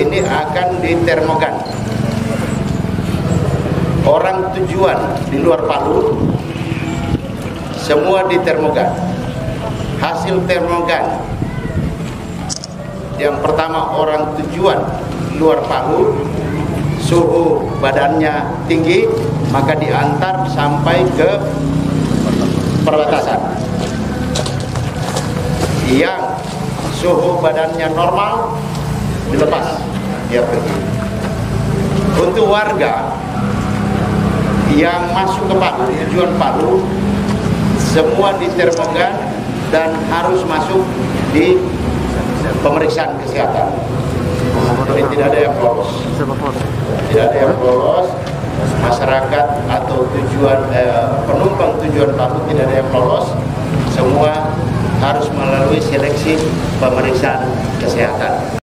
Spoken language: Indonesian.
ini akan ditermogan. Orang tujuan di luar Palu semua ditermogan. Hasil termogan yang pertama orang tujuan luar Palu suhu badannya tinggi maka diantar sampai ke perbatasan yang suhu badannya normal dilepas dia pergi. Untuk warga yang masuk ke Palu tujuan Palu semua ditermogan dan harus masuk di pemeriksaan kesehatan. Jadi tidak ada yang lolos. Tidak ada yang lolos. Masyarakat atau tujuan eh, penumpang tujuan Palu tidak ada yang lolos. Semua harus melalui seleksi pemeriksaan kesehatan